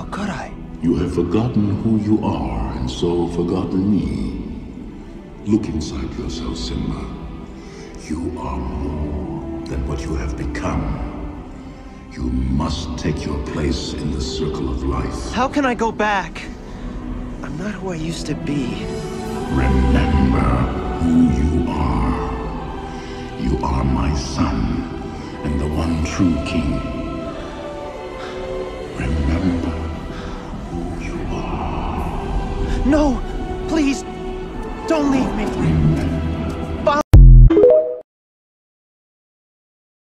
How could I? You have forgotten who you are, and so forgotten me. Look inside yourself, Simba. You are more than what you have become. You must take your place in the circle of life. How can I go back? I'm not who I used to be. Remember who you are. You are my son, and the one true king. No! Please! Don't leave me!